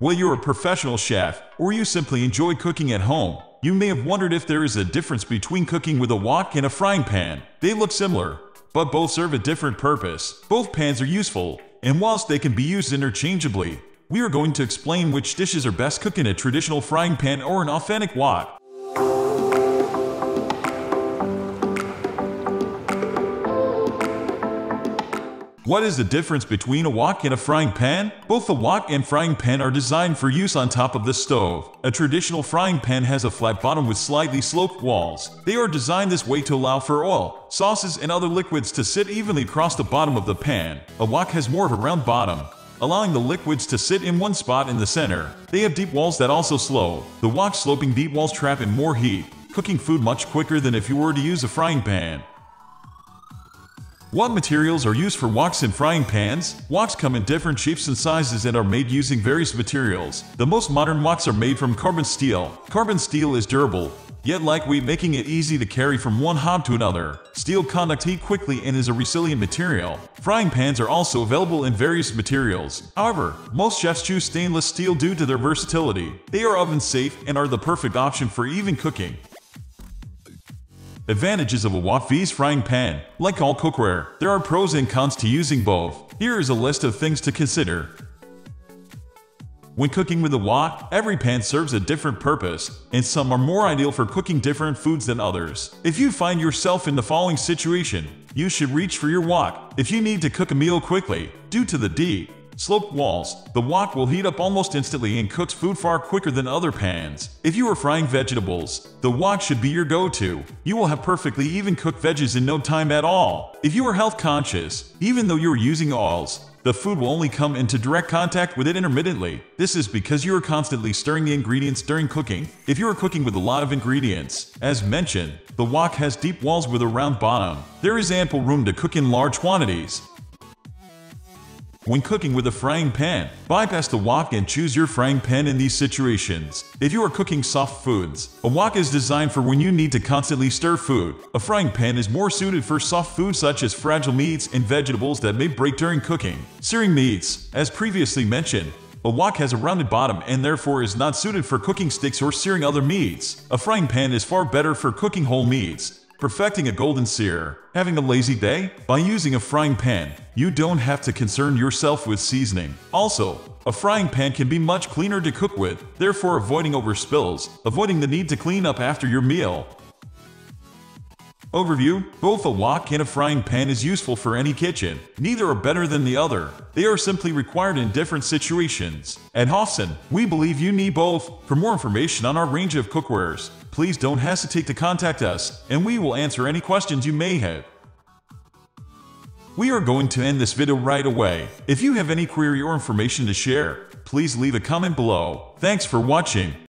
Whether you're a professional chef or you simply enjoy cooking at home, you may have wondered if there is a difference between cooking with a wok and a frying pan. They look similar, but both serve a different purpose. Both pans are useful, and whilst they can be used interchangeably, we are going to explain which dishes are best cooked in a traditional frying pan or an authentic wok. What is the difference between a wok and a frying pan? Both the wok and frying pan are designed for use on top of the stove. A traditional frying pan has a flat bottom with slightly sloped walls. They are designed this way to allow for oil, sauces, and other liquids to sit evenly across the bottom of the pan. A wok has more of a round bottom, allowing the liquids to sit in one spot in the center. They have deep walls that also slow. The wok sloping deep walls trap in more heat, cooking food much quicker than if you were to use a frying pan. What materials are used for woks and frying pans? Woks come in different shapes and sizes and are made using various materials. The most modern woks are made from carbon steel. Carbon steel is durable, yet lightweight making it easy to carry from one hob to another. Steel conduct heat quickly and is a resilient material. Frying pans are also available in various materials. However, most chefs choose stainless steel due to their versatility. They are oven safe and are the perfect option for even cooking. Advantages of a vs frying pan. Like all cookware, there are pros and cons to using both. Here is a list of things to consider. When cooking with a wok, every pan serves a different purpose, and some are more ideal for cooking different foods than others. If you find yourself in the following situation, you should reach for your wok. If you need to cook a meal quickly, due to the deep, sloped walls, the wok will heat up almost instantly and cooks food far quicker than other pans. If you are frying vegetables, the wok should be your go-to. You will have perfectly even cooked veggies in no time at all. If you are health conscious, even though you are using oils, the food will only come into direct contact with it intermittently. This is because you are constantly stirring the ingredients during cooking. If you are cooking with a lot of ingredients, as mentioned, the wok has deep walls with a round bottom. There is ample room to cook in large quantities. When cooking with a frying pan, bypass the wok and choose your frying pan in these situations. If you are cooking soft foods, a wok is designed for when you need to constantly stir food. A frying pan is more suited for soft foods such as fragile meats and vegetables that may break during cooking. Searing meats, as previously mentioned, a wok has a rounded bottom and therefore is not suited for cooking sticks or searing other meats. A frying pan is far better for cooking whole meats. Perfecting a golden sear. Having a lazy day? By using a frying pan, you don't have to concern yourself with seasoning. Also, a frying pan can be much cleaner to cook with, therefore avoiding over spills, avoiding the need to clean up after your meal. Overview Both a wok and a frying pan is useful for any kitchen. Neither are better than the other. They are simply required in different situations. At Hofson, we believe you need both. For more information on our range of cookwares, please don't hesitate to contact us, and we will answer any questions you may have. We are going to end this video right away. If you have any query or information to share, please leave a comment below. Thanks for watching.